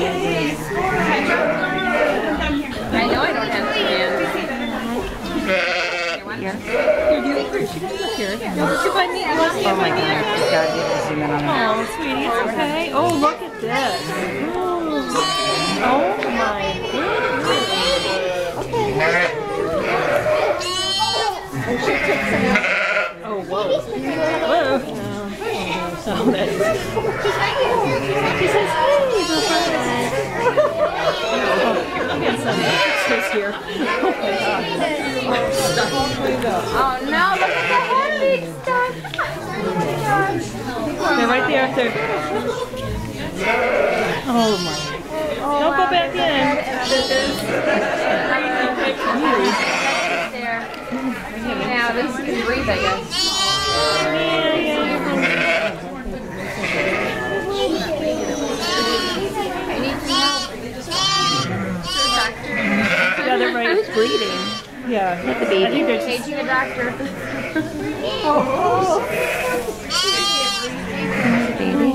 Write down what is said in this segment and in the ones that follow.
I know I don't have hands. Here. Here, do you look here? No, but you find me. Want to see Oh my I god, I gotta a zoom in on that. Oh, sweetie, it's okay. Oh, look at this. Oh my goodness. Oh, whoa. Whoa. Oh, that is. He says, hey, little friend. Oh, here. Oh. Oh no, look at the heartbeat stuff. Oh. They're right there. They're... Oh my. Oh, Don't go back in. Now this can breathe, I guess. Yeah, yeah. I need some help. Yeah, they're right. Who's bleeding? Yeah. The I baby. think they're just. the a doctor. The baby.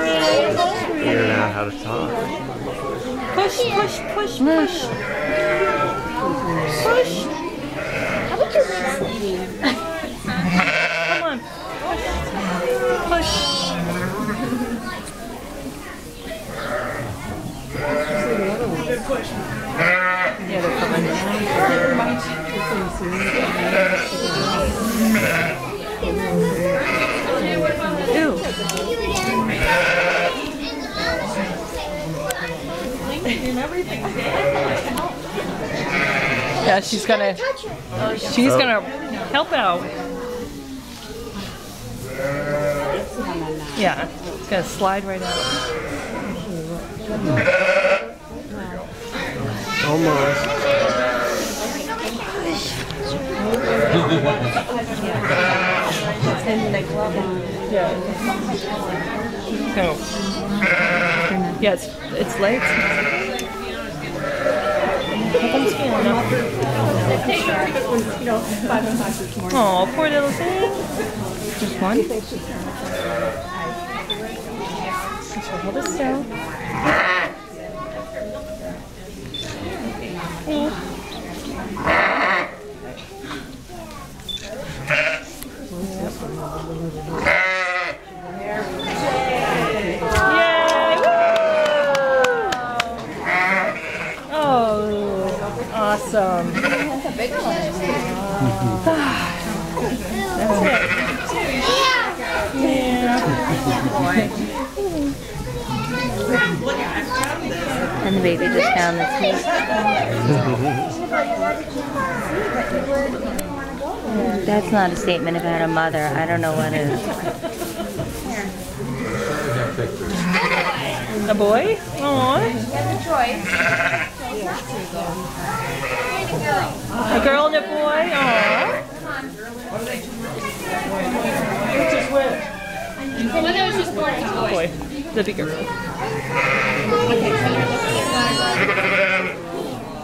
Figuring out how to talk. Push, push, push, push. Push. Come on. Push. Yeah. Yeah, she's gonna. She's gonna help out. Yeah, it's gonna slide right out. Yeah. So. Yeah, it's it's late. Everyone's feeling up. Oh, poor little thing. Just one. So hold it still. Yay! Ah. Woo! Oh, Oh, awesome. That's a big one. That's it. And the baby just found the teeth. That's not a statement about a mother. I don't know what is. A boy? Aww. You have A choice. A girl and a boy? Aww. Boy. A boy. The bigger girl.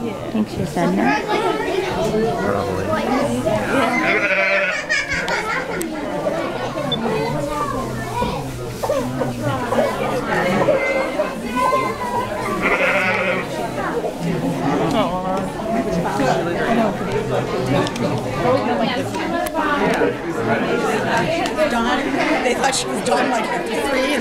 I think she's done no. Probably. Dawn, they thought she was Dawn like 53, and